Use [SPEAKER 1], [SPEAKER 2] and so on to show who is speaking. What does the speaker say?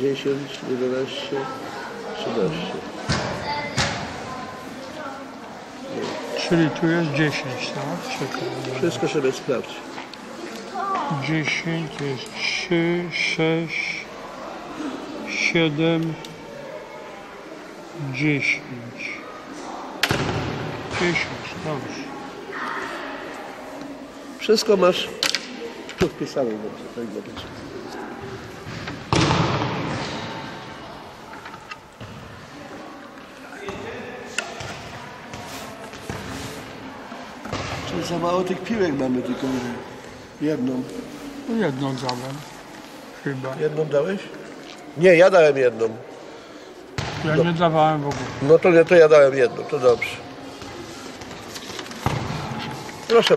[SPEAKER 1] 10, 11, 13.
[SPEAKER 2] Czyli tu jest 10, tak? Czekaj.
[SPEAKER 1] Wszystko sobie sprawdź.
[SPEAKER 2] 10 to jest 3, 6, 7, 10. 10, dobrze.
[SPEAKER 1] Wszystko masz tu wpisane dobrze, powinno być. Czyli za mało tych piłek mamy tylko jedną.
[SPEAKER 2] No Jedną dałem. Chyba.
[SPEAKER 1] Jedną dałeś? Nie, ja dałem jedną.
[SPEAKER 2] Ja nie dawałem w ogóle.
[SPEAKER 1] No to nie, to ja dałem jedną, to dobrze. Proszę.